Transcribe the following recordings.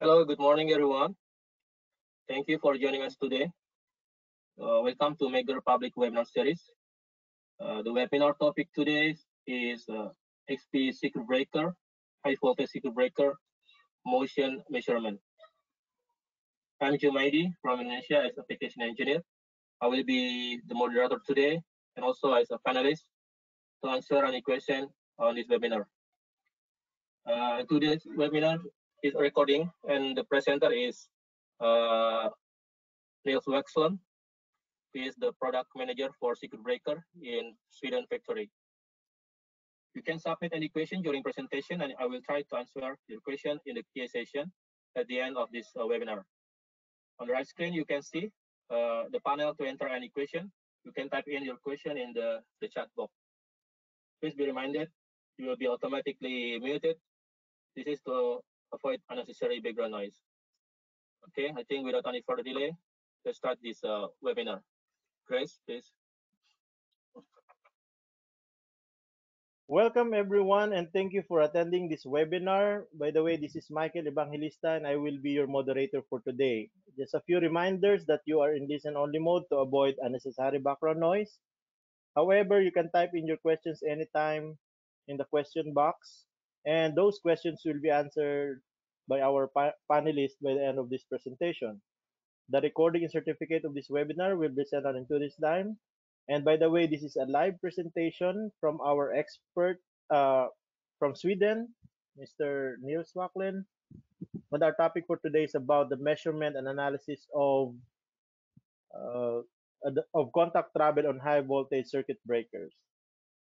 Hello, good morning, everyone. Thank you for joining us today. Uh, welcome to Megger Public Webinar Series. Uh, the webinar topic today is uh, XP circuit breaker, high voltage circuit breaker, motion measurement. I'm Jumaidi from Indonesia as application engineer. I will be the moderator today and also as a panelist to answer any question on this webinar. Uh, today's webinar is recording and the presenter is uh, Niels Waxlund. He is the product manager for circuit breaker in Sweden factory. You can submit any question during presentation and I will try to answer your question in the Q&A session at the end of this uh, webinar. On the right screen, you can see uh, the panel to enter any question. You can type in your question in the, the chat box. Please be reminded, you will be automatically muted. This is to avoid unnecessary background noise. Okay, I think without any further delay, let's start this uh, webinar. Grace, please. Welcome everyone and thank you for attending this webinar. By the way, this is Michael Evangelista and I will be your moderator for today. Just a few reminders that you are in listen only mode to avoid unnecessary background noise. However, you can type in your questions anytime in the question box and those questions will be answered by our pa panelists by the end of this presentation. The recording and certificate of this webinar will be sent out in two days time and by the way, this is a live presentation from our expert uh, from Sweden, Mr. Niels Wacklin. And our topic for today is about the measurement and analysis of uh, of contact travel on high voltage circuit breakers.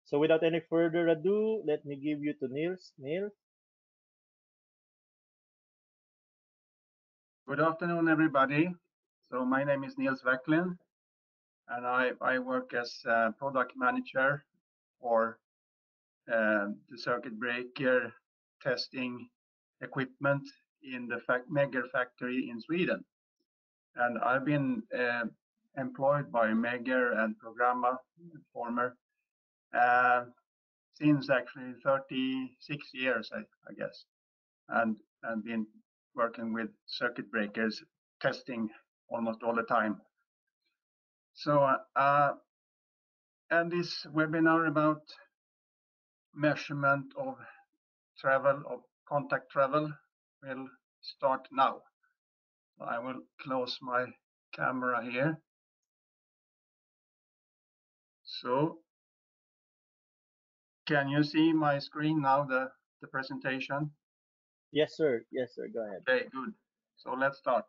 So without any further ado, let me give you to Niels. Niels. Good afternoon, everybody. So my name is Niels Wacklin and I, I work as a product manager for uh, the circuit breaker testing equipment in the Megger factory in Sweden. And I've been uh, employed by Megger and Programma, former, since actually 36 years, I, I guess, and and been working with circuit breakers testing almost all the time so, uh, and this webinar about measurement of travel, of contact travel, will start now. I will close my camera here. So, can you see my screen now, the, the presentation? Yes, sir. Yes, sir. Go ahead. Okay, good. So let's start.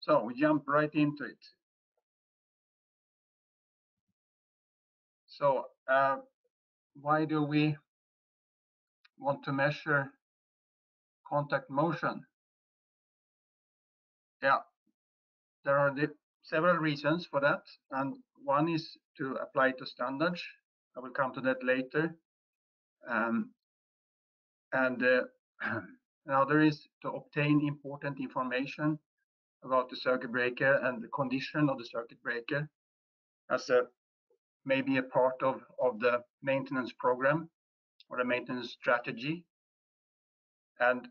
So we jump right into it. So uh, why do we want to measure contact motion? Yeah, there are the several reasons for that. And one is to apply to standards. I will come to that later. Um, and uh, another is to obtain important information about the circuit breaker and the condition of the circuit breaker as a may be a part of, of the maintenance program or the maintenance strategy and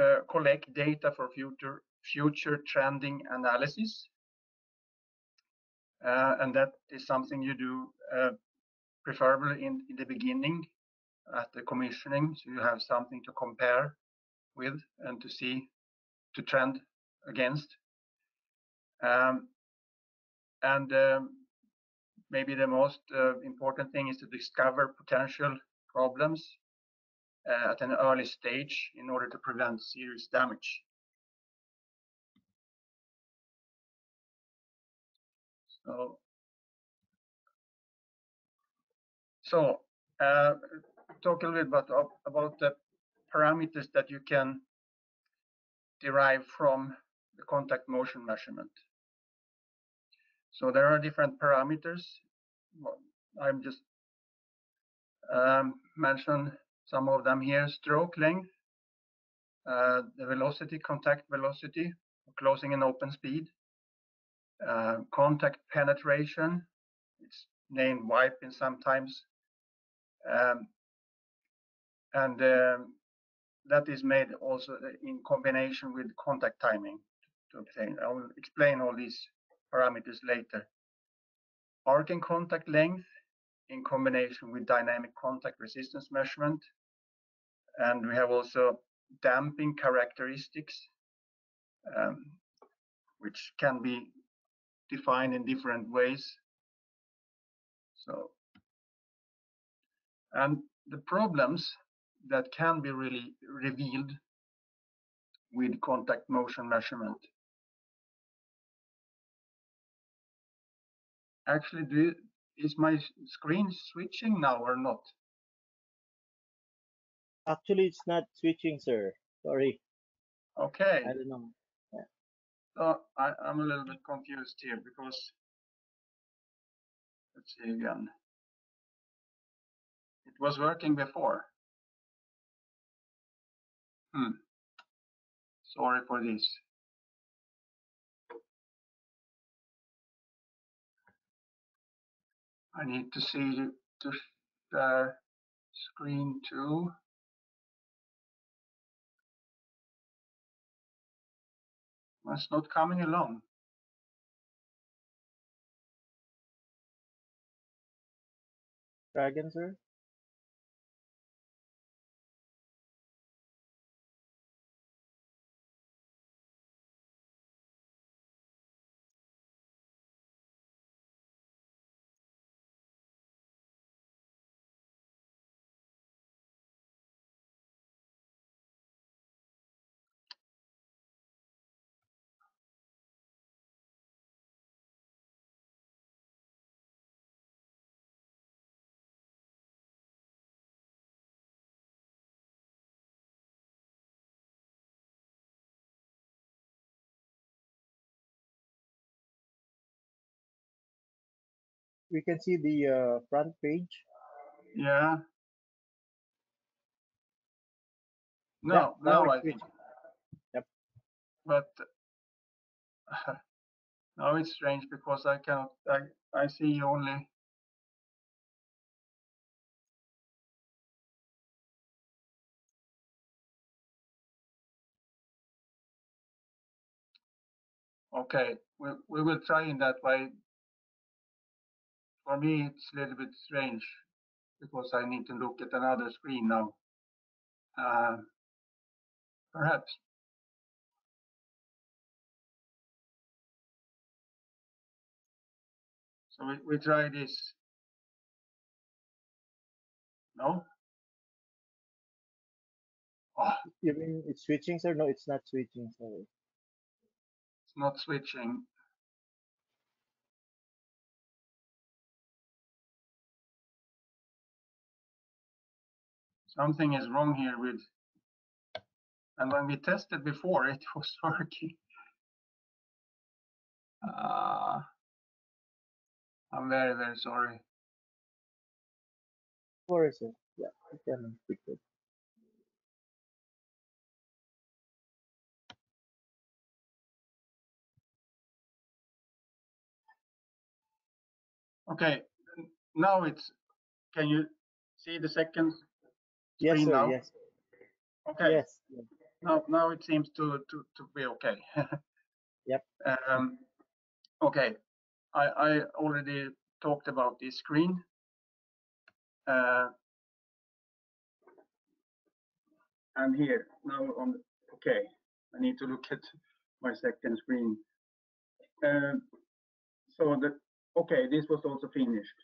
uh, collect data for future future trending analysis. Uh, and that is something you do uh, preferably in, in the beginning at the commissioning so you have something to compare with and to see to trend against um, and um, maybe the most uh, important thing is to discover potential problems uh, at an early stage in order to prevent serious damage. So, so uh, talk a little bit about, about the parameters that you can derive from the contact motion measurement. So there are different parameters. I'm just um, mention some of them here. Stroke length, uh, the velocity, contact velocity, closing and open speed, uh, contact penetration, it's named wiping sometimes, Um, um, that is made also uh, in combination with contact timing to obtain. I will explain all these parameters later. Arcing contact length in combination with dynamic contact resistance measurement. And we have also damping characteristics, um, which can be defined in different ways. And the problems that can be really revealed with contact motion measurement. Actually, do, is my screen switching now or not? Actually, it's not switching, sir. Sorry. Okay. I don't know. So I, I'm a little bit confused here because let's see again. It was working before. Hmm. Sorry for this. I need to see share screen too. It's not coming along. Dragon, sir? We can see the uh, front page. Yeah. Yeah, No, now now it's I think. Yep. But now it's strange because I cannot. I I see only. Okay, we we will try in that way. For me, it's a little bit strange because I need to look at another screen now. Uh, perhaps. So we, we try this. No? Oh, You mean it's switching, sir? No, it's not switching. Sorry. it's not switching. Something is wrong here with, and when we tested before, it was working. Uh, I'm very, very sorry. Where is it? Yeah, you can fix it. Okay, now it's, can you see the second Yes, sir. now? Yes. Okay. Yes. yes. Now, now it seems to to to be okay. Yep. Um, okay, I I already talked about this screen. Uh, and here now on. Okay, I need to look at my second screen. Uh, so the okay, this was also finished.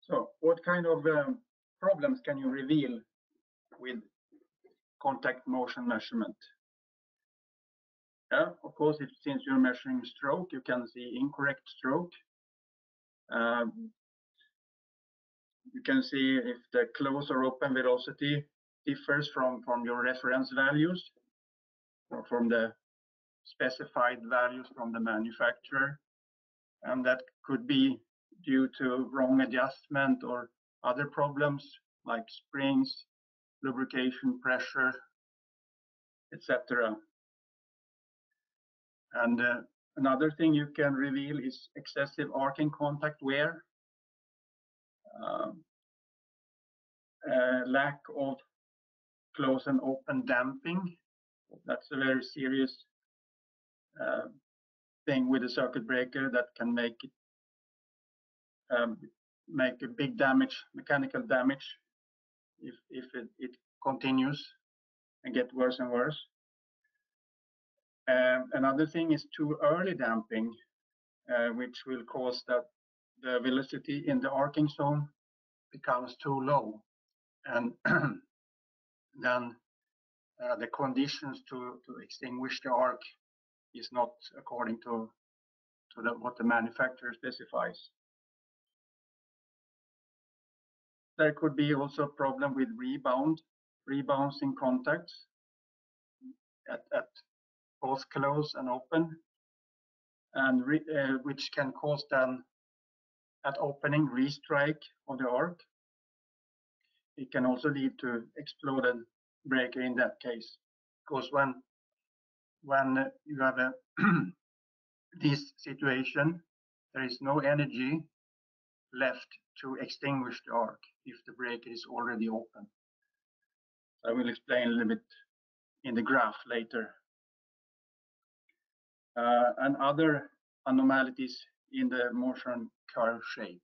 So what kind of um, problems can you reveal with contact motion measurement. Yeah, of course, if, since you're measuring stroke, you can see incorrect stroke. Um, you can see if the close or open velocity differs from, from your reference values or from the specified values from the manufacturer. And that could be due to wrong adjustment or other problems like springs, lubrication pressure, etc. And uh, another thing you can reveal is excessive arcing contact wear, um, uh, lack of close and open damping. That's a very serious uh, thing with a circuit breaker that can make it um, make a big damage, mechanical damage, if if it, it continues and get worse and worse. Um, another thing is too early damping, uh, which will cause that the velocity in the arcing zone becomes too low, and then uh, the conditions to, to extinguish the arc is not according to, to the, what the manufacturer specifies. There could be also a problem with rebound, rebouncing contacts at, at both close and open, and re, uh, which can cause then at opening restrike of the arc. It can also lead to exploded breaker in that case, because when when you have a this situation, there is no energy left to extinguish the arc if the breaker is already open. I will explain a little bit in the graph later. Uh, and other anomalies in the motion curve shape.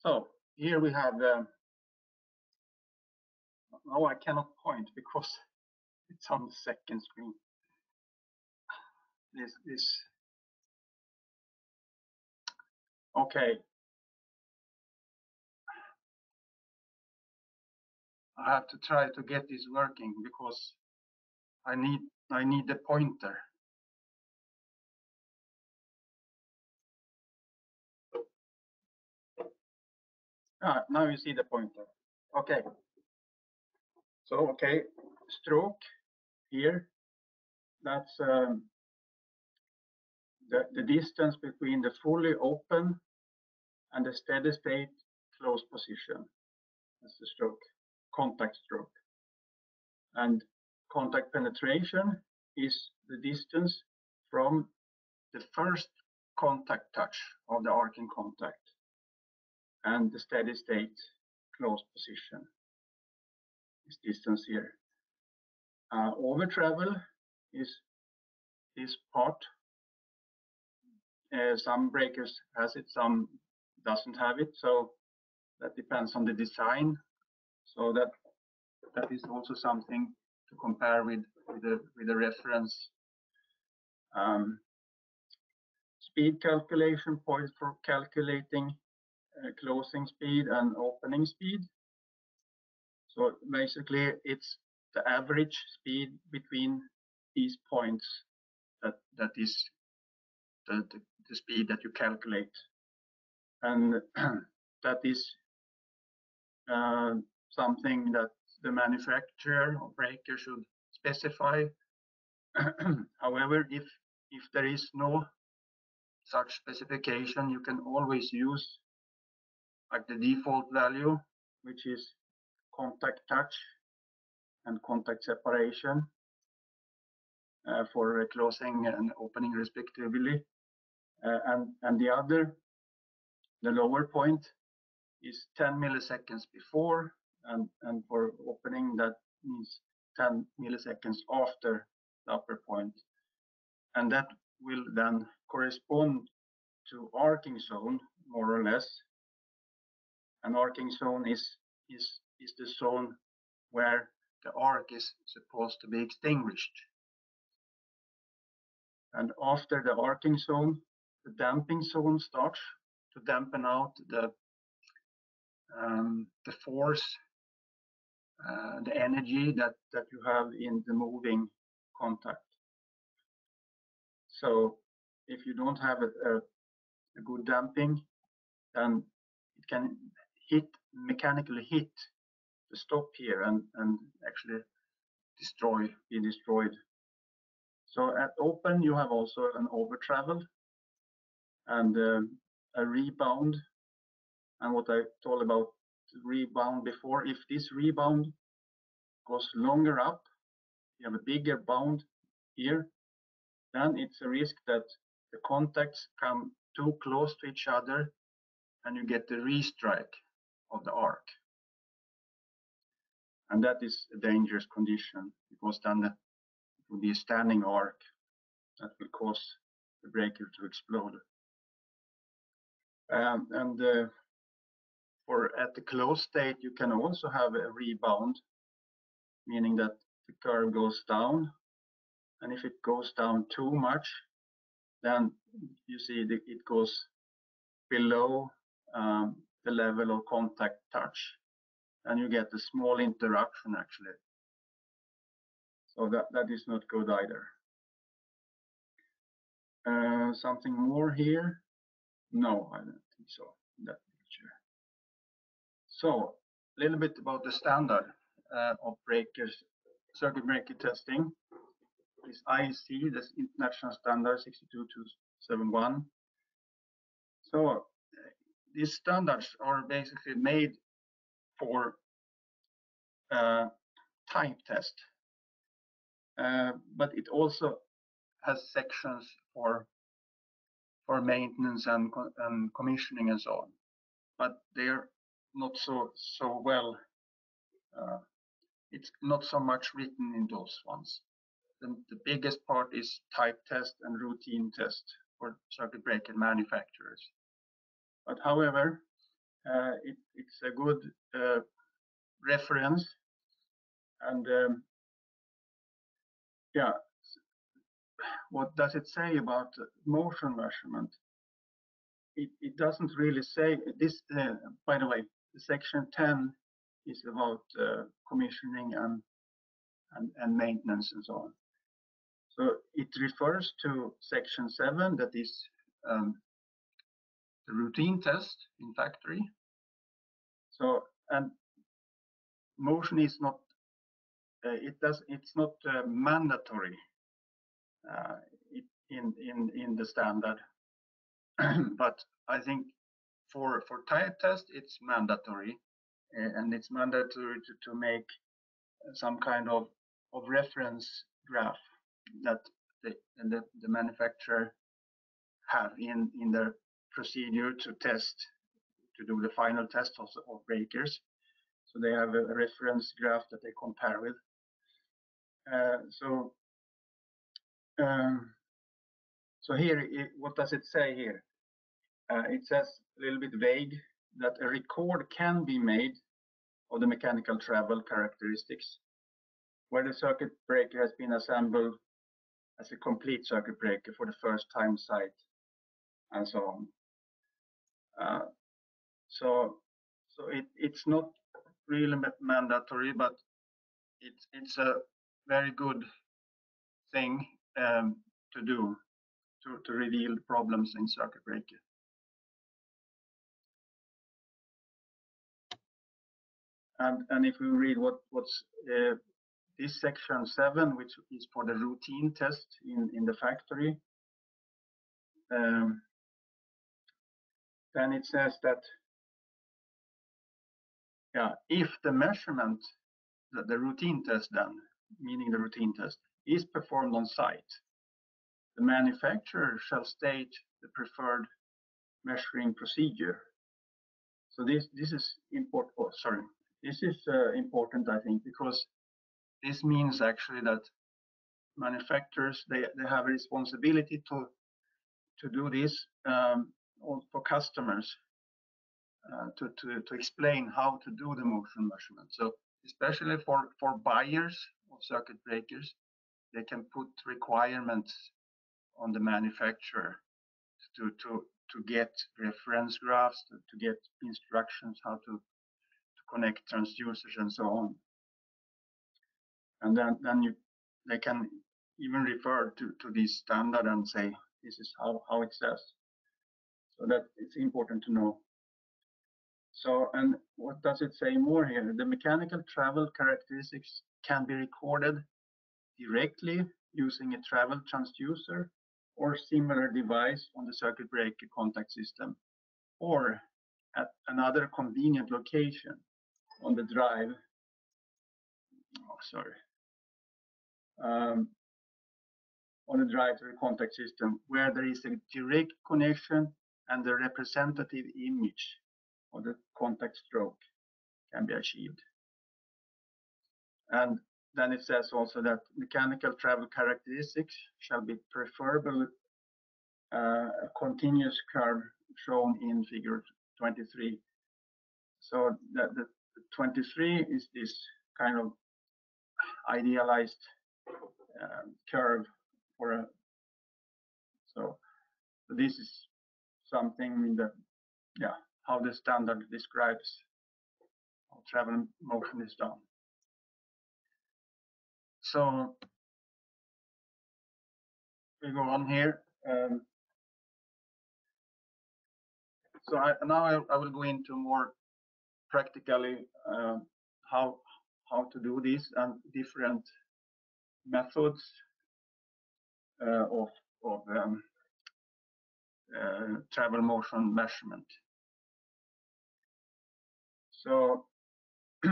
So here we have the, oh, I cannot point because it's on the second screen. This, this, okay, I have to try to get this working because I need I need the pointer. Ah, now you see the pointer. Okay. So okay, stroke here. That's um, the the distance between the fully open and the steady state closed position. That's the stroke contact stroke. And contact penetration is the distance from the first contact touch of the arcing contact and the steady state closed position. This distance here. Uh, over travel is this part. Uh, some breakers has it, some doesn't have it. So that depends on the design so that that is also something to compare with with the with the reference um, speed calculation point for calculating uh, closing speed and opening speed. So basically, it's the average speed between these points that that is the, the, the speed that you calculate, and that is uh, something that the manufacturer or breaker should specify. However, if if there is no such specification, you can always use like the default value, which is contact touch and contact separation uh, for closing and opening respectively. Uh, and, and the other, the lower point, is 10 milliseconds before and, and for opening that means 10 milliseconds after the upper point. And that will then correspond to arcing zone more or less. An arcing zone is, is, is the zone where the arc is supposed to be extinguished. And after the arcing zone, the damping zone starts to dampen out the um, the force uh, the energy that, that you have in the moving contact. So if you don't have a, a, a good damping, then it can hit mechanically hit the stop here and, and actually destroy, be destroyed. So at open, you have also an over travel and uh, a rebound. And what I told about rebound before. If this rebound goes longer up, you have a bigger bound here, then it's a risk that the contacts come too close to each other and you get the restrike of the arc. And that is a dangerous condition because then it will be a standing arc that will cause the breaker to explode. Um, and uh, for at the close state, you can also have a rebound, meaning that the curve goes down. And if it goes down too much, then you see that it goes below um, the level of contact touch and you get a small interruption actually. So that, that is not good either. Uh, something more here? No, I don't think so. That. So a little bit about the standard uh, of breakers, circuit breaker testing. This IEC, this international standard 62271. So these standards are basically made for uh, type test, uh, but it also has sections for for maintenance and, and commissioning and so on. But they're not so so well. Uh, it's not so much written in those ones. The, the biggest part is type test and routine test for circuit breaker manufacturers. But however, uh, it, it's a good uh, reference and um, yeah what does it say about motion measurement it, it doesn't really say this uh, by the way section 10 is about uh, commissioning and, and and maintenance and so on. So it refers to section 7 that is um, the routine test in factory. So and motion is not uh, it does it's not uh, mandatory uh, in in in the standard. But i think for for type test it's mandatory and it's mandatory to, to make some kind of of reference graph that the, the, the manufacturer have in in their procedure to test to do the final test of, of breakers so they have a reference graph that they compare with. Uh, so, um, so here, it, what does it say here? Uh, it says a little bit vague that a record can be made of the mechanical travel characteristics where the circuit breaker has been assembled as a complete circuit breaker for the first time site and so on. Uh, so so it, it's not really mandatory, but it's it's a very good thing um, to do to, to reveal problems in circuit breaker. And, and if we read what what's uh, this section 7, which is for the routine test in, in the factory, um, then it says that yeah, if the measurement, the, the routine test done, meaning the routine test, is performed on site, the manufacturer shall state the preferred measuring procedure. So this this is important. Oh, sorry, this is uh, important, I think, because this means actually that manufacturers they they have a responsibility to to do this um, for customers uh, to, to, to explain how to do the motion measurement. So especially for, for buyers of circuit breakers, they can put requirements on the manufacturer to, to, to get reference graphs, to, to get instructions how to, to connect transducers and so on. And then, then you, they can even refer to, to this standard and say, this is how, how it says. So that it's important to know. So, and what does it say more here? The mechanical travel characteristics can be recorded directly using a travel transducer or similar device on the circuit breaker contact system or at another convenient location on the drive. Oh, sorry. Um, on the drive to the contact system where there is a direct connection and the representative image of the contact stroke can be achieved. And then it says also that mechanical travel characteristics shall be preferable uh, a continuous curve shown in figure 23. So that the 23 is this kind of idealized uh, curve for a so this is something in the yeah how the standard describes how travel motion is done. So we go on here um, so I, now I, I, will go into more practically uh, how how to do this and different methods uh, of of um, uh, travel motion measurement. So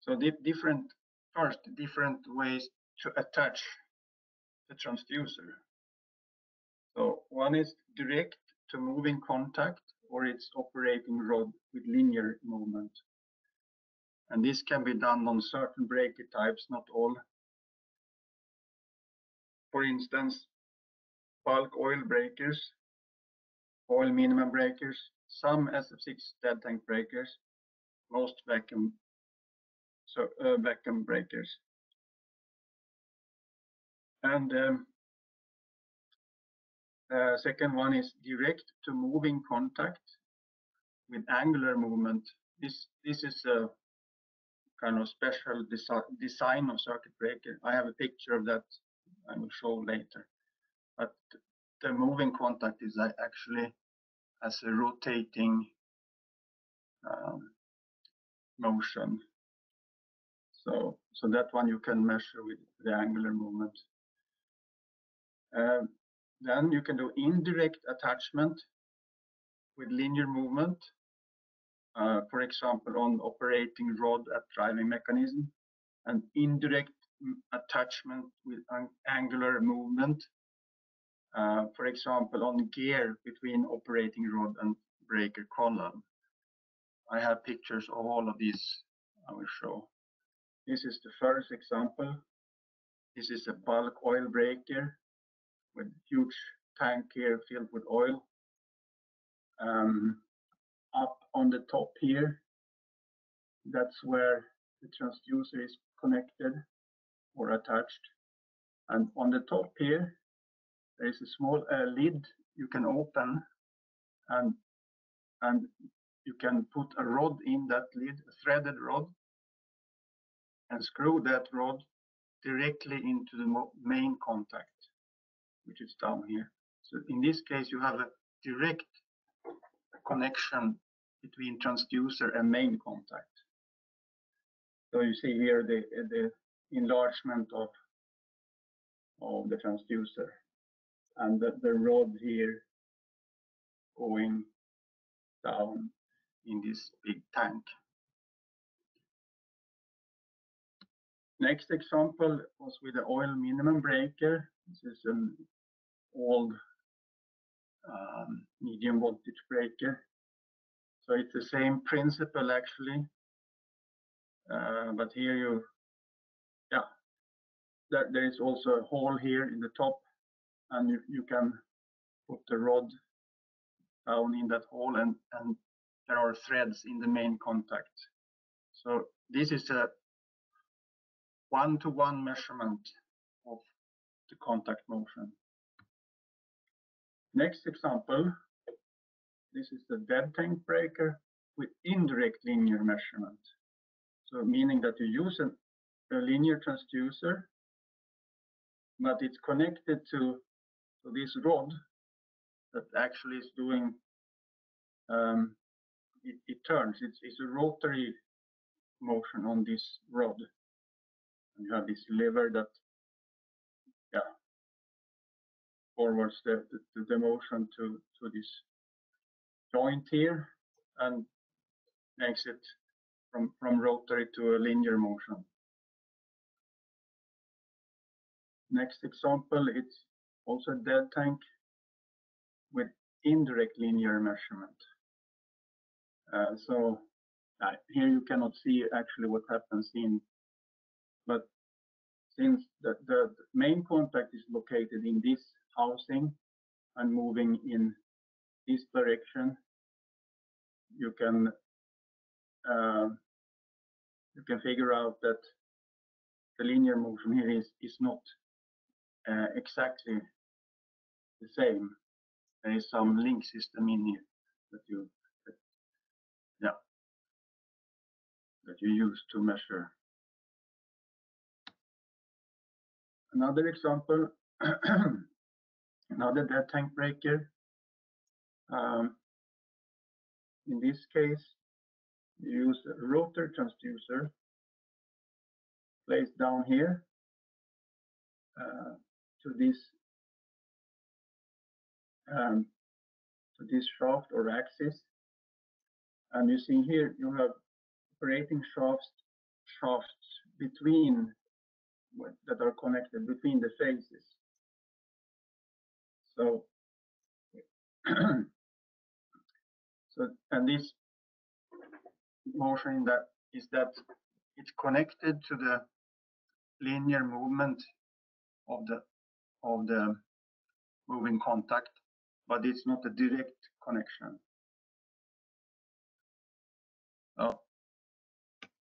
so di different first different ways to attach the transducer. So one is direct to moving contact or its operating rod with linear movement. And this can be done on certain breaker types, not all. For instance, bulk oil breakers, oil minimum breakers, some SF6 dead tank breakers, most vacuum so uh, vacuum breakers. And um, second one is direct to moving contact with angular movement. This this is a kind of special desi design of circuit breaker. I have a picture of that I will show later. But the moving contact is actually as a rotating um, motion. So, so that one you can measure with the angular movement. Um, then you can do indirect attachment with linear movement. Uh, for example, on operating rod at driving mechanism, and indirect attachment with an angular movement. Uh, for example, on gear between operating rod and breaker column. I have pictures of all of these I will show. This is the first example. This is a bulk oil breaker with huge tank here filled with oil. Um, up on the top here, that's where the transducer is connected or attached. And on the top here, there is a small uh, lid you can open and, and you can put a rod in that lid, a threaded rod, and screw that rod directly into the main contact which is down here. So in this case, you have a direct connection between transducer and main contact. So you see here the, the enlargement of, of the transducer and the, the rod here going down in this big tank. Next example was with the oil minimum breaker. This is an old um, medium voltage breaker. So it's the same principle actually, uh, but here you, yeah, there, there is also a hole here in the top and you, you can put the rod down in that hole and, and there are threads in the main contact. So this is a one-to-one -one measurement of the contact motion. Next example, this is the dead tank breaker with indirect linear measurement. So meaning that you use an, a linear transducer, but it's connected to, to this rod that actually is doing, um, it, it, turns, it's, it's a rotary motion on this rod. And you have this lever that forwards the, the, the motion to, to this joint here and makes it from, from rotary to a linear motion. Next example, it's also a dead tank with indirect linear measurement. Uh, so uh, here you cannot see actually what happens in, but since the, the main contact is located in this housing and moving in this direction, you can uh, you can figure out that the linear motion here is is not uh, exactly the same. There is some link system in here that you that, yeah that you use to measure. Another example, another dead tank breaker. Um, in this case, you use a rotor transducer placed down here uh, to this um, to this shaft or axis. And you see here you have operating shafts shafts between that are connected between the phases. So, so and this motion that is that it's connected to the linear movement of the of the moving contact, but it's not a direct connection. Oh,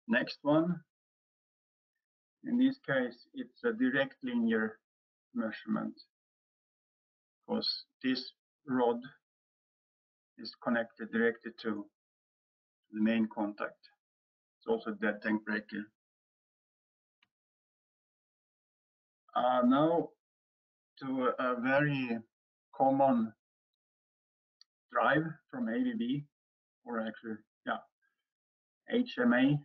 next one. In this case, it's a direct linear measurement because this rod is connected directly to the main contact. It's also a dead tank breaker. Uh, now to a very common drive from ABB, or actually, yeah, HMA.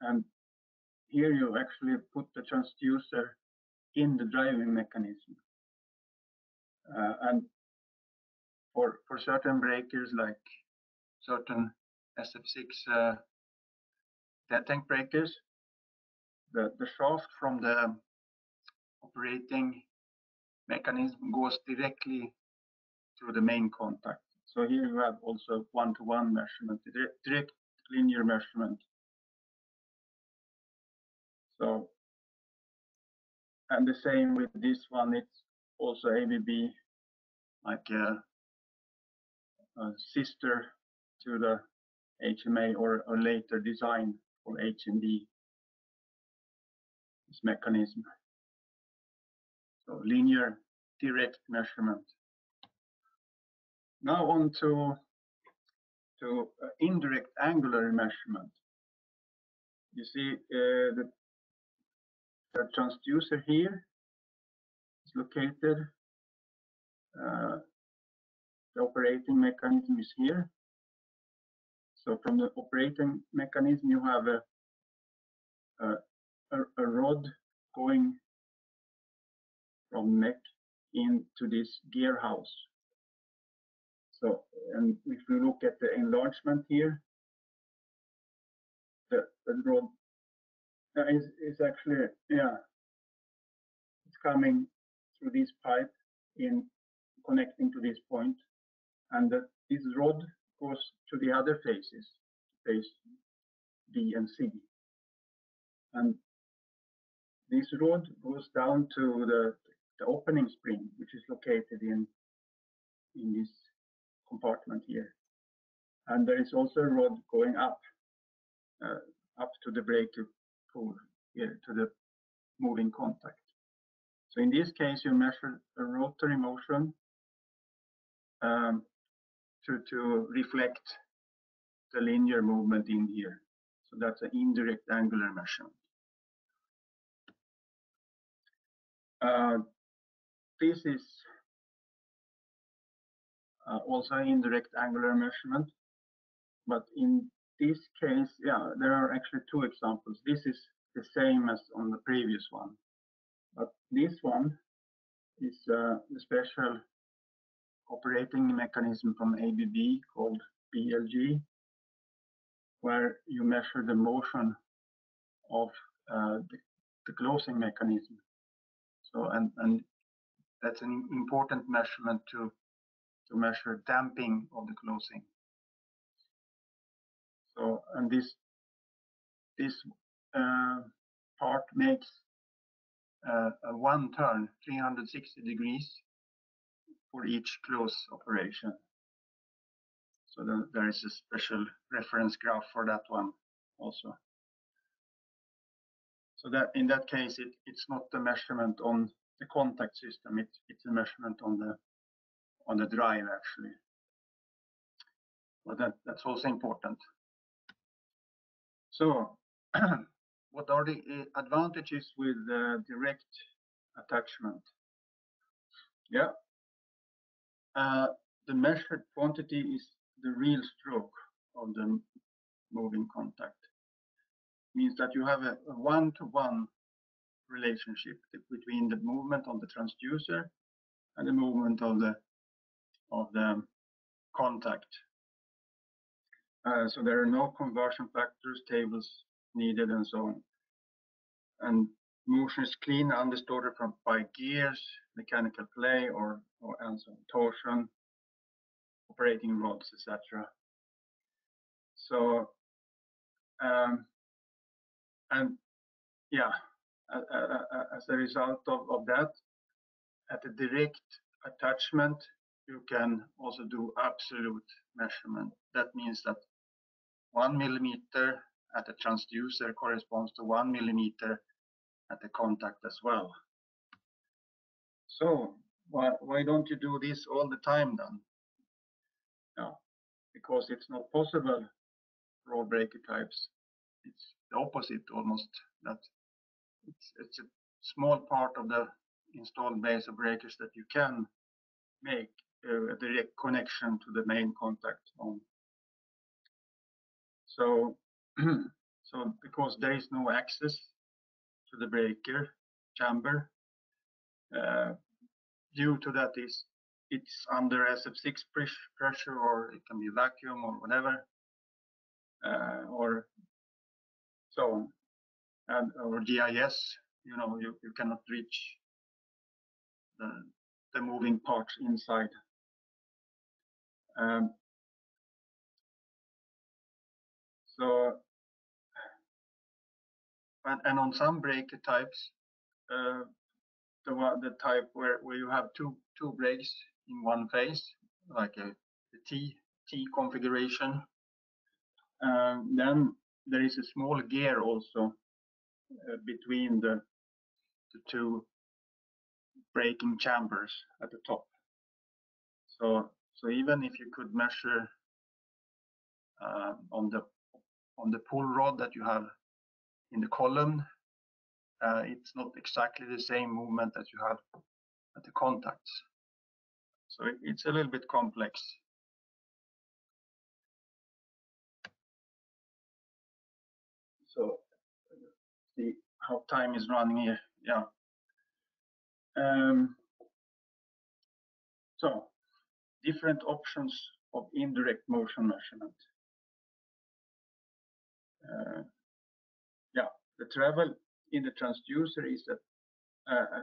And here you actually put the transducer in the driving mechanism. Uh, and for, for certain breakers like certain SF6 uh, tank breakers, the, the shaft from the operating mechanism goes directly to the main contact. So here you have also one-to-one -one measurement, direct linear measurement. So, and the same with this one, it's also ABB, like a, a sister to the HMA or a later design for HMD, this mechanism. So linear direct measurement. Now on to, to uh, indirect angular measurement. You see uh, the, the transducer here located. Uh, the operating mechanism is here. So from the operating mechanism, you have a, a, a, a rod going from neck into this gear house. So, and if we look at the enlargement here, the, the rod uh, is, is actually, yeah, it's coming through this pipe in connecting to this point, and the, this rod goes to the other faces, phase B and C. And this rod goes down to the, the opening spring, which is located in, in this compartment here. And there is also a rod going up, uh, up to the breaker pull here to the moving contact. So in this case, you measure a rotary motion um, to, to reflect the linear movement in here. So that's an indirect angular measurement. Uh, this is uh, also indirect angular measurement. But in this case, yeah, there are actually two examples. This is the same as on the previous one. But this one is uh, a special operating mechanism from ABB called BLG, where you measure the motion of uh, the, the, closing mechanism. So, and, and that's an important measurement to, to measure damping of the closing. So, and this this uh, part makes uh, Uh, a one turn 360 degrees for each close operation. So the, there is a special reference graph for that one also. So that in that case, it, it's not the measurement on the contact system, it, it's a measurement on the on the drive actually. But that, that's also important. So what are the uh, advantages with uh, direct attachment? Yeah, uh, the measured quantity is the real stroke of the moving contact. Means that you have a one-to-one -one relationship between the movement of the transducer and the movement of the of the contact. Uh, so there are no conversion factors, tables needed, and so on. And motion is clean, undistorted from by gears, mechanical play, or or and so on, torsion, operating rods, etc. So, um, and yeah, as a result of, of that, at a direct attachment, you can also do absolute measurement. That means that one millimeter at the transducer corresponds to one millimeter at the contact as well. So why, why don't you do this all the time then? No, because it's not possible for all breaker types. It's the opposite almost, that it's, it's a small part of the installed base of breakers that you can make uh, a direct connection to the main contact on. So, so because there is no access to the breaker chamber, uh, due to that is it's under SF6 pressure or it can be vacuum or whatever, uh, or so on, and or GIS. You know, you, you cannot reach the the moving parts inside. Um, so, and, and on some breaker types, uh, the the type where where you have two two breaks in one phase, like a, a T T configuration. Um, then there is a small gear also uh, between the the two breaking chambers at the top. So so even if you could measure uh, on the on the pull rod that you have in the column, uh, it's not exactly the same movement that you have at the contacts. So it, it's a little bit complex. So see how time is running here. Yeah. Um, so different options of indirect motion measurement. Uh, the travel in the transducer is that uh,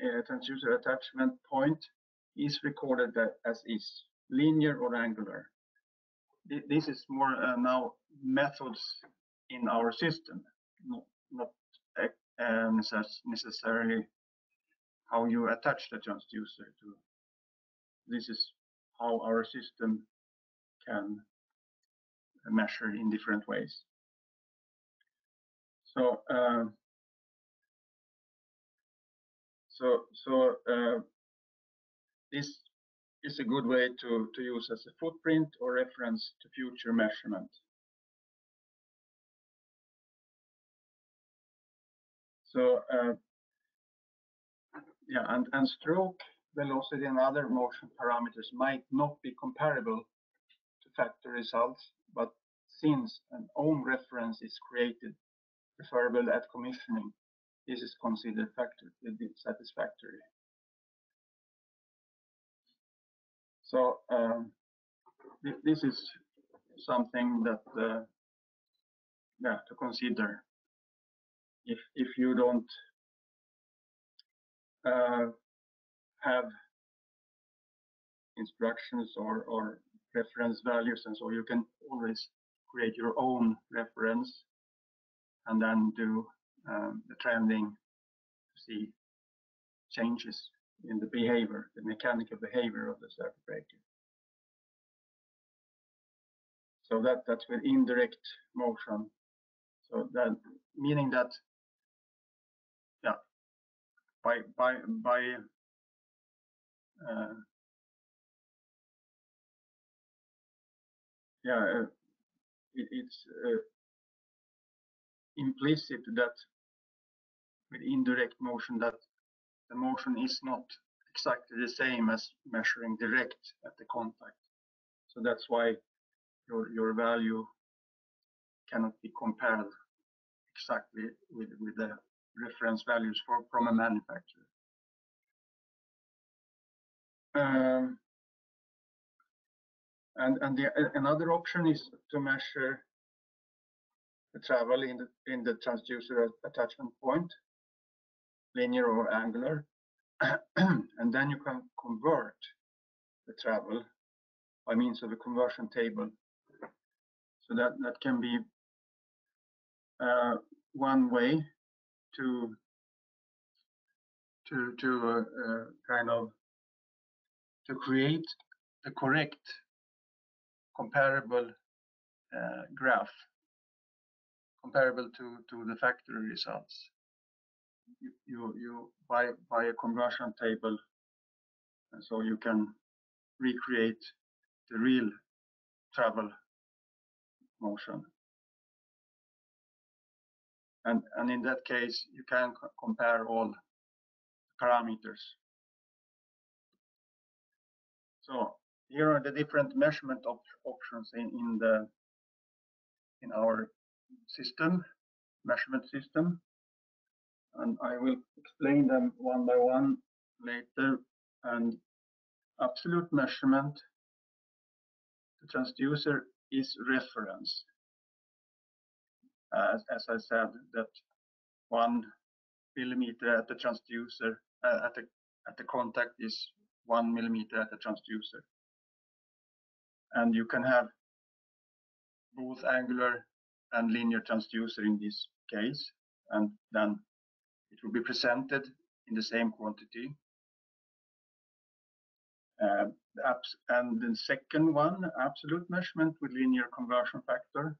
a transducer attachment point is recorded as is, linear or angular. This is more uh, now methods in our system, not, not uh, necessarily how you attach the transducer to. This is how our system can measure in different ways. So, uh, so, so uh, this is a good way to, to use as a footprint or reference to future measurement. So, uh, yeah, and, and stroke velocity and other motion parameters might not be comparable to factor results, but since an own reference is created preferable at commissioning, this is considered factor, satisfactory. So um, th this is something that uh, yeah to consider. If if you don't uh, have instructions or or reference values and so you can always create your own reference and then do um, the trending to see changes in the behavior, the mechanical behavior of the circuit breaker. So that that's with indirect motion. So that meaning that yeah by by by uh, yeah uh, it, it's uh, implicit that with indirect motion that the motion is not exactly the same as measuring direct at the contact. So that's why your, your value cannot be compared exactly with, with the reference values for, from a manufacturer. Um, and and the, another option is to measure travel in the in the transducer attachment point, linear or angular, and then you can convert the travel by means of a conversion table. So that that can be uh, one way to to to uh, uh, kind of to create the correct comparable uh, graph comparable to to the factory results. You you, buy buy a conversion table and so you can recreate the real travel motion. And and in that case you can compare all parameters. So here are the different measurement op options in, in the in our system, measurement system. And I will explain them one by one later. And absolute measurement, the transducer is reference. As, as I said, that one millimeter at the transducer, uh, at the at the contact is one millimeter at the transducer. And you can have both angular and linear transducer in this case, and then it will be presented in the same quantity. Uh, and the second one, absolute measurement with linear conversion factor.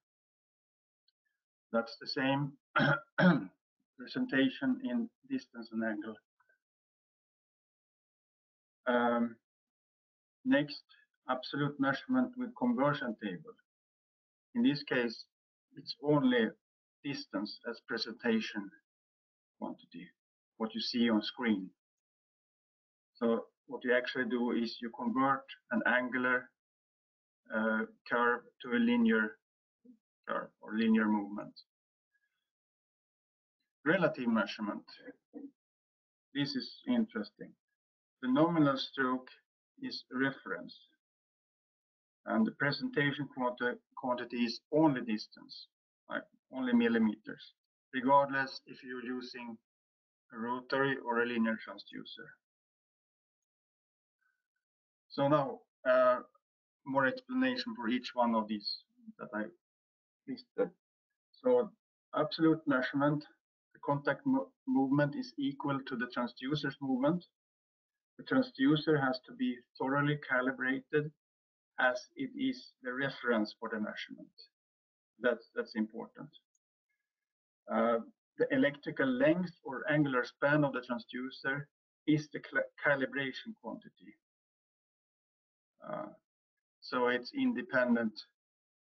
That's the same presentation in distance and angle. Um, next, absolute measurement with conversion table. In this case, it's only distance as presentation quantity, what you see on screen. So what you actually do is you convert an angular uh, curve to a linear curve or linear movement. Relative measurement. This is interesting. The nominal stroke is reference. And the presentation quanti quantity is only distance, like only millimeters, regardless if you're using a rotary or a linear transducer. So now, uh, more explanation for each one of these that I listed. So absolute measurement, the contact mo movement is equal to the transducer's movement the transducer has to be thoroughly calibrated as it is the reference for the measurement. That's, that's important. Uh, the electrical length or angular span of the transducer is the calibration quantity. Uh, so it's independent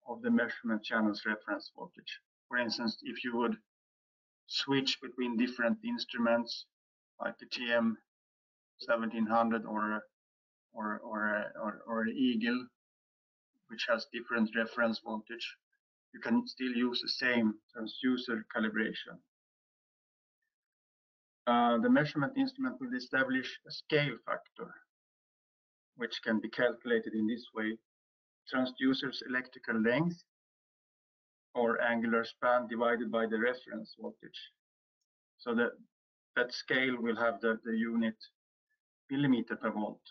of the measurement channel's reference voltage. For instance, if you would switch between different instruments like the TM 1700 or or or or, or EGIL, which has different reference voltage, you can still use the same transducer calibration. Uh, the measurement instrument will establish a scale factor, which can be calculated in this way. Transducer's electrical length or angular span divided by the reference voltage. So that that scale will have the, the unit millimeter per volt.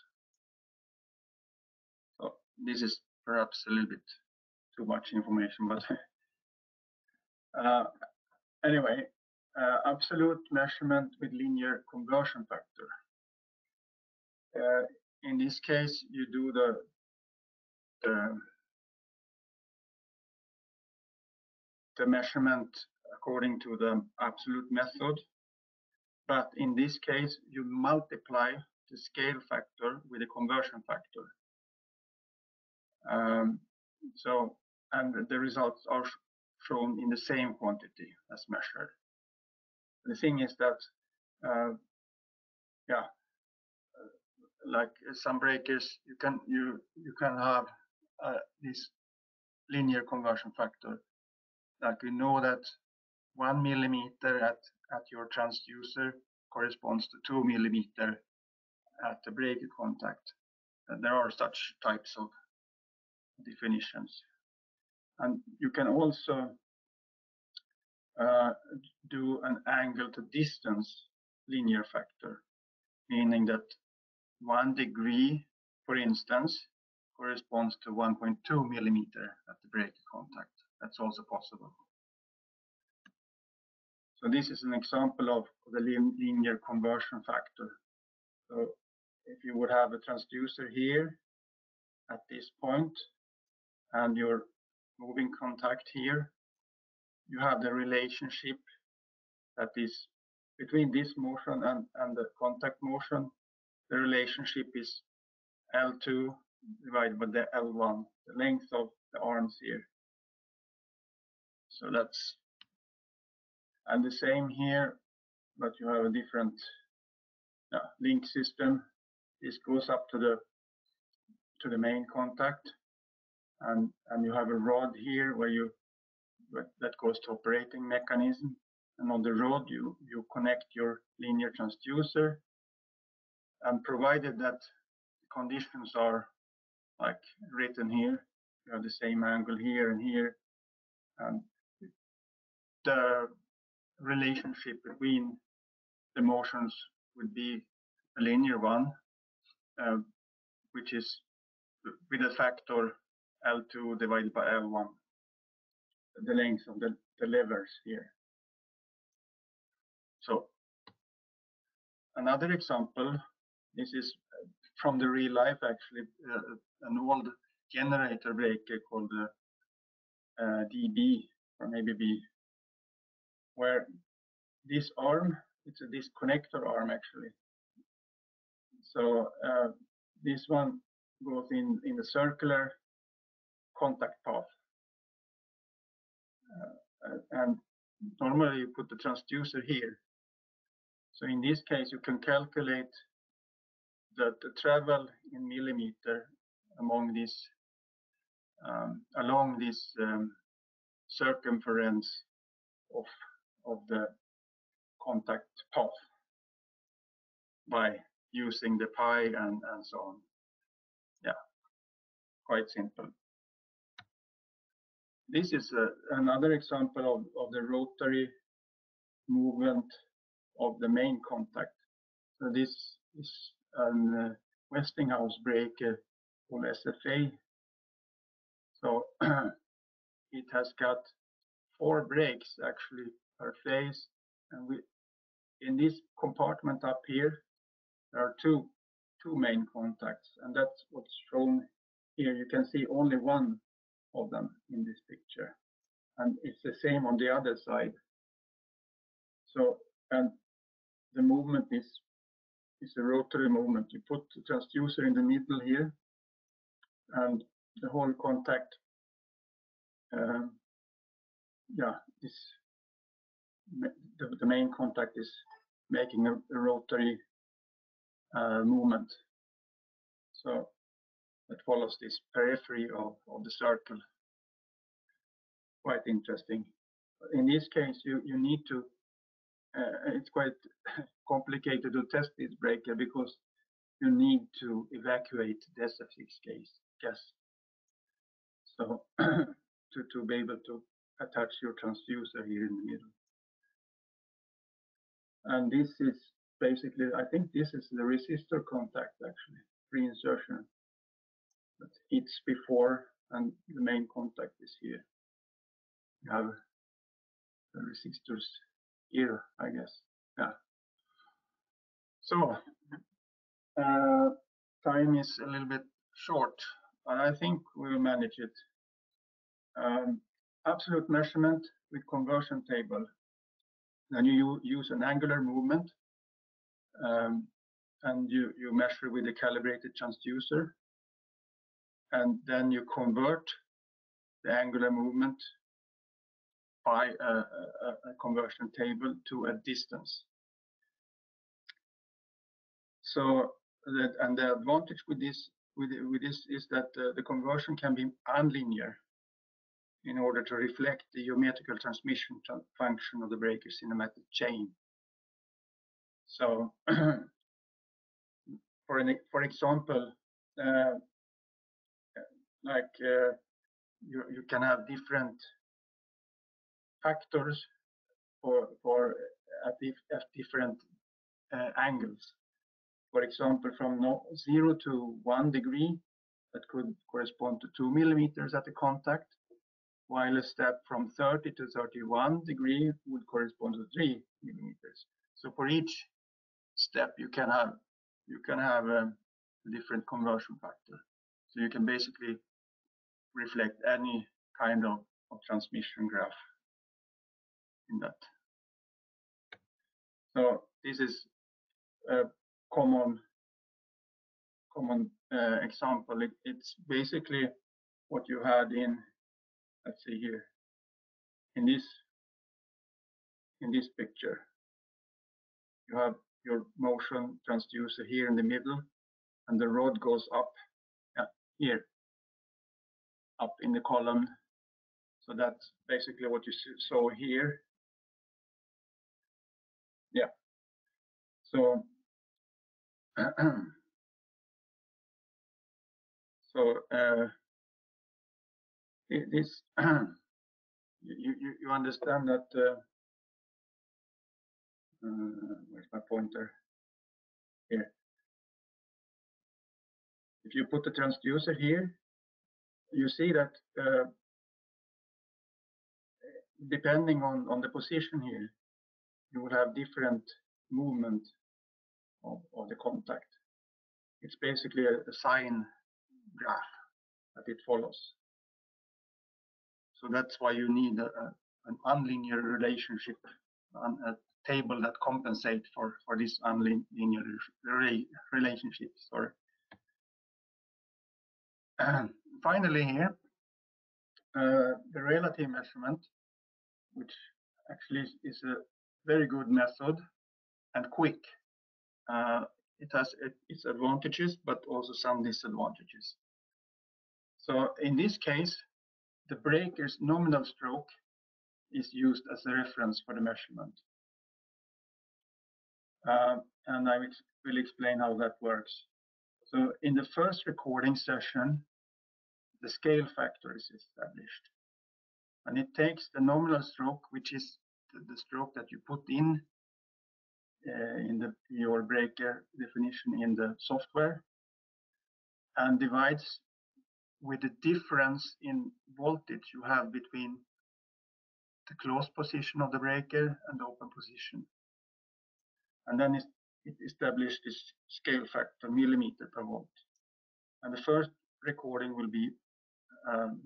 This is perhaps a little bit too much information, but uh, anyway, uh, absolute measurement with linear conversion factor. Uh, in this case, you do the, the, the measurement according to the absolute method. But in this case, you multiply the scale factor with the conversion factor. Um, so, and the results are shown in the same quantity as measured. The thing is that, uh, yeah, like some breakers, you can you you can have uh, this linear conversion factor. Like we know that one millimeter at at your transducer corresponds to two millimeter at the breaker contact. And there are such types of definitions. And you can also uh, do an angle to distance linear factor, meaning that one degree, for instance, corresponds to 1.2 millimeter at the breaker contact. That's also possible. So this is an example of the linear conversion factor. So if you would have a transducer here at this point and your moving contact here, you have the relationship that is between this motion and, and the contact motion. The relationship is L2 divided by the L1, the length of the arms here. So that's, and the same here, but you have a different uh, link system. This goes up to the to the main contact, and and you have a rod here where you that goes to operating mechanism, and on the rod you you connect your linear transducer, and provided that the conditions are like written here, you have the same angle here and here, and the relationship between the motions would be a linear one, uh, which is with a factor L2 divided by L1, the length of the, the levers here. So another example, this is from the real life actually, uh, an old generator breaker called the uh, DB or maybe B, where this arm, it's a this connector arm actually. So uh, this one goes in, in the circular contact path. Uh, and normally you put the transducer here. So in this case, you can calculate the, the travel in millimeter among this um, along this um, circumference of of the contact path by using the pi and, and so on. Yeah, quite simple. This is a, another example of, of the rotary movement of the main contact. So this is a uh, Westinghouse breaker called SFA. So it has got four breaks actually per phase and we in this compartment up here there are two two main contacts and that's what's shown here you can see only one of them in this picture. And it's the same on the other side. So and the movement is is a rotary movement. You put the transducer in the middle here and the whole contact um, yeah this the, the main contact is making a, a rotary uh, movement. So it follows this periphery of, of the circle. Quite interesting. In this case, you, you need to, uh, it's quite complicated to test this breaker because you need to evacuate the SF6 gas. gas. So to, to be able to attach your transducer here in the middle. And this is basically, I think this is the resistor contact actually, pre-insertion. That hits before and the main contact is here. You have the resistors here, I guess. Yeah. So uh, time is a little bit short, but I think we will manage it. Um, absolute measurement with conversion table. Then you use an angular movement um, and you, you measure with a calibrated transducer. And then you convert the angular movement by a, a, a conversion table to a distance. So that, and the advantage with this with, with this is that uh, the conversion can be unlinear in order to reflect the geometrical transmission function of the breaker kinematic chain. So, for an for example, uh, like uh, you you can have different factors for for at, at different uh, angles. For example, from no, zero to one degree, that could correspond to two millimeters at the contact, while a step from 30 to 31 degree would correspond to three millimeters. So for each step, you can have you can have a different conversion factor. So you can basically reflect any kind of, of transmission graph in that. So this is a common common uh, example. It, it's basically what you had in, let's see here, in this in this picture. You have your motion transducer here in the middle, and the rod goes up here, up in the column. So that's basically what you saw here. Yeah. So so uh, this you, you you understand that uh, uh, where's my pointer here if you put the transducer here you see that uh, depending on on the position here you will have different movement of, of the contact. It's basically a, a sine graph that it follows. So that's why you need a, a, an unlinear relationship, a table that compensates for, for this unlinear re relationship. Sorry. And finally here, uh, the relative measurement, which actually is, a very good method and quick uh, it has its advantages, but also some disadvantages. So in this case, the breaker's nominal stroke is used as a reference for the measurement. Uh, and I will explain how that works. So in the first recording session, the scale factor is established. And it takes the nominal stroke, which is the, stroke that you put in uh, in the your breaker definition in the software and divides with the difference in voltage you have between the closed position of the breaker and the open position. And then it established this scale factor millimeter per volt. And the first recording will be, um,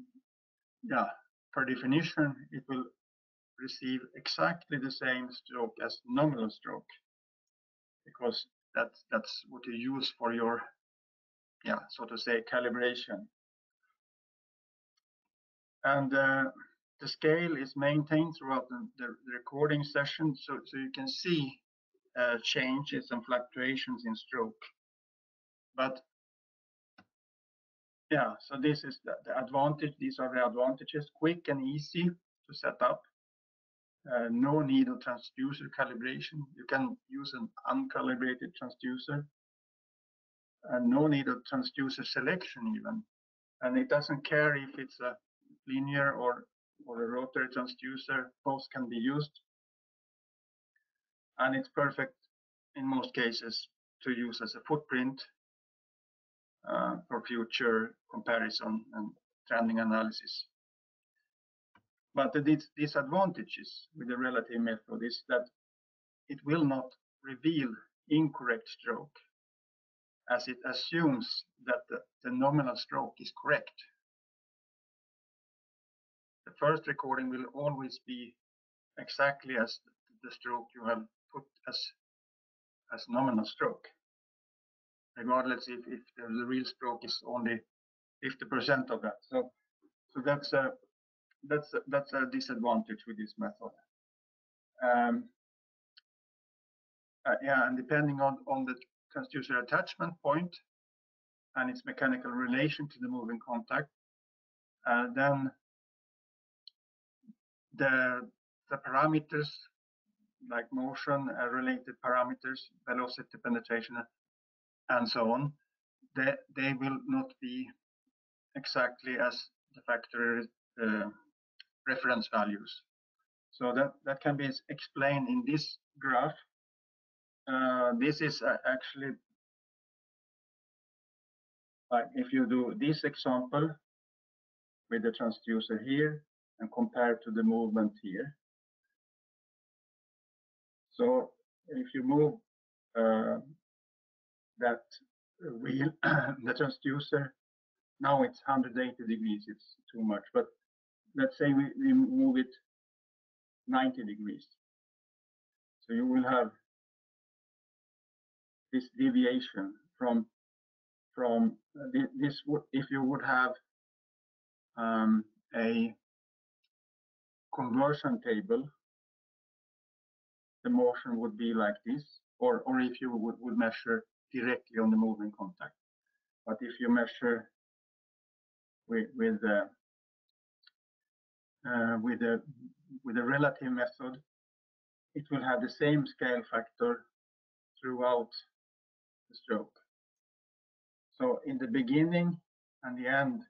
yeah, per definition, it will receive exactly the same stroke as nominal stroke because that's that's what you use for your yeah so to say calibration and uh, the scale is maintained throughout the, the, recording session so so you can see uh, changes and fluctuations in stroke but yeah so this is the, the advantage these are the advantages quick and easy to set up uh, no need of transducer calibration. You can use an uncalibrated transducer and no need of transducer selection even. And it doesn't care if it's a linear or, or a rotary transducer, both can be used. And it's perfect in most cases to use as a footprint uh, for future comparison and trending analysis. But the dis disadvantages with the relative method is that it will not reveal incorrect stroke as it assumes that the, the nominal stroke is correct. The first recording will always be exactly as the stroke you have put as as nominal stroke, regardless if, if the, the real stroke is only 50% of that. So, so that's a that's a, that's a disadvantage with this method. Um, uh, yeah, and depending on on the transducer attachment point and its mechanical relation to the moving contact, uh, then the the parameters like motion uh, related parameters, velocity, penetration, and so on, they, they will not be exactly as the factory uh, reference values. So that, that can be explained in this graph. Uh, this is uh, actually, like if you do this example with the transducer here and compare to the movement here, so if you move uh, that wheel, the transducer, now it's 180 degrees, it's too much, but let's say we, we move it 90 degrees. So you will have this deviation from from uh, this if you would have um, a conversion table the motion would be like this, or, or if you would, would measure directly on the moving contact. But if you measure with, with, uh, uh, with, a, with a relative method, it will have the same scale factor throughout the stroke. So in the beginning and the end,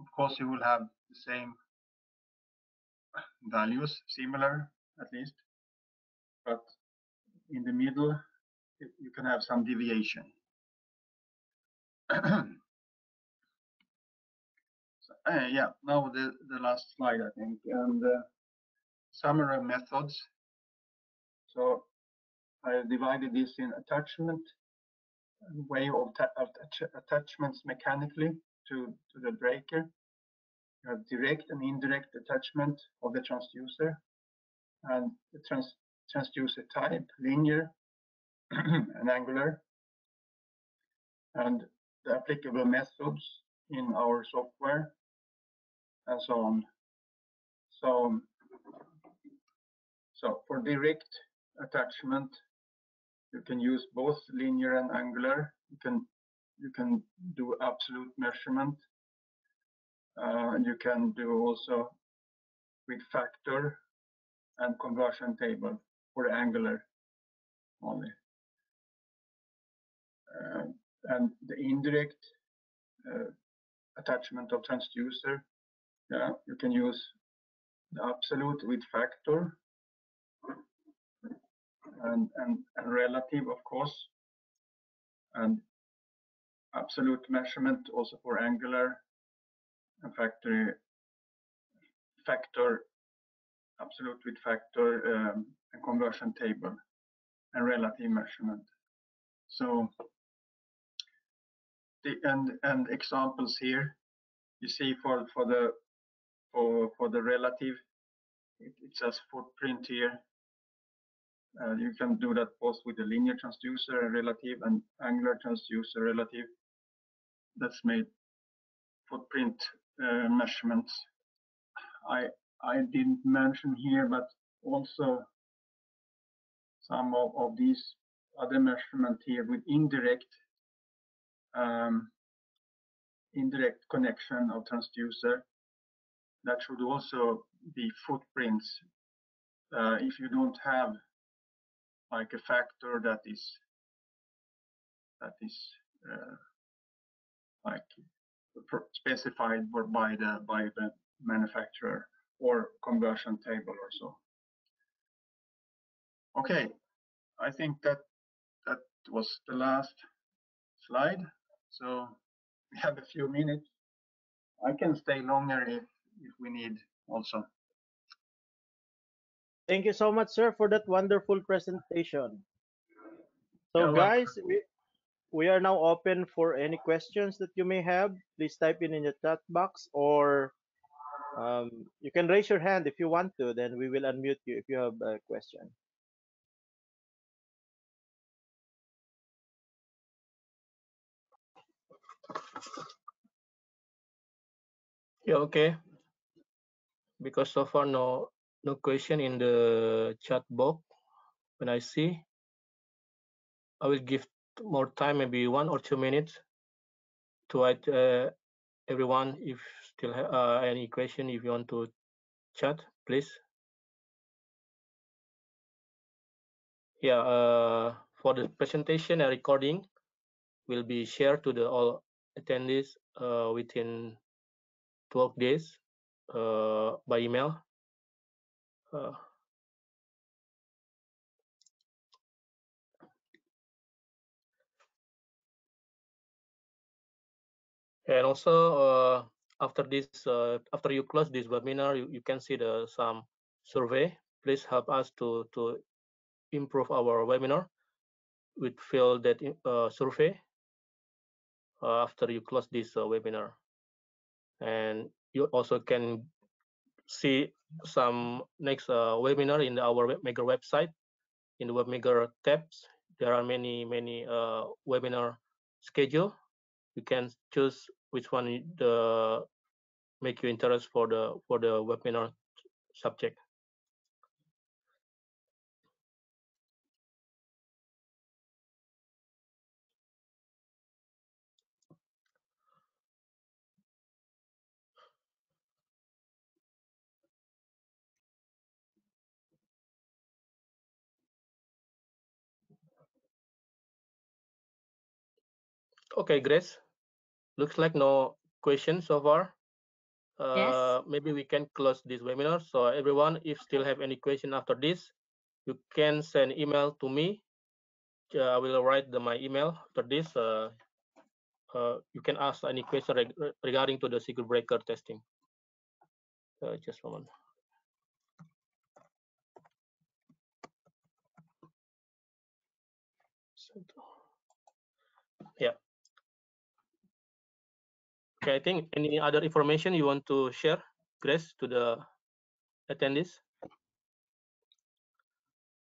of course, you will have the same values, similar at least but in the middle, you can have some deviation. so, uh, yeah, now the, the last slide, I think, and uh, summary methods. So I divided this in attachment, way of, of attachments mechanically to, to the breaker. You have direct and indirect attachment of the transducer and the trans transducer type, linear and angular, and the applicable methods in our software, and so on. So, so for direct attachment, you can use both linear and angular. You can you can do absolute measurement. Uh, and you can do also with factor and conversion table for angular only. Uh, and the indirect uh, attachment of transducer, yeah, you can use the absolute with factor and, and, and relative, of course, and absolute measurement also for angular and factory factor absolute with factor um, conversion table and relative measurement. So the and and examples here you see for for the for for the relative it, it says footprint here. Uh, you can do that both with the linear transducer relative and angular transducer relative. That's made footprint uh, measurements. I I didn't mention here, but also some of, of these other measurement here with indirect um, indirect connection of transducer. That should also be footprints. Uh, if you don't have like a factor that is that is uh, like specified by the by the manufacturer or conversion table or so. Okay, I think that that was the last slide. So we have a few minutes. I can stay longer if, if we need also. Thank you so much, sir, for that wonderful presentation. So, You're welcome. guys, we, we are now open for any questions that you may have. Please type in in the chat box or um, you can raise your hand if you want to, then we will unmute you if you have a question. Yeah, okay. Because so far no no question in the chat box. When I see, I will give more time, maybe one or two minutes, to uh, everyone. If still have uh, any question, if you want to chat, please. Yeah, uh, for the presentation and recording will be shared to the all attendees uh, within 12 days uh, by email. Uh, and also uh, after this, uh, after you close this webinar, you, you can see the some survey. Please help us to to improve our webinar with fill that uh, survey after you close this uh, webinar. And you also can see some next uh, webinar in our WebMaker website. In the WebMaker tabs, there are many, many uh, webinar schedule. You can choose which one the make you interest for the for the webinar subject. Okay, Grace. Looks like no questions so far. Yes. Uh, maybe we can close this webinar. So everyone, if still have any question after this, you can send email to me. Uh, I will write the, my email after this. Uh, uh, you can ask any question reg regarding to the circuit breaker testing. Uh, just a moment. Yeah. Okay, I think any other information you want to share, Grace, to the attendees?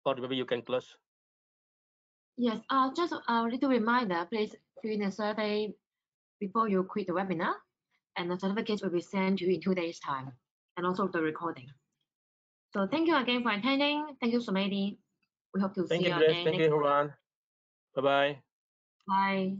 Or maybe you can close. Yes, uh, just a little reminder, please fill in the survey before you quit the webinar, and the certificates will be sent to you in two days' time, and also the recording. So thank you again for attending. Thank you, Sumedi. We hope to Thank see you, you Grace. again Thank you, everyone. Bye-bye. Bye.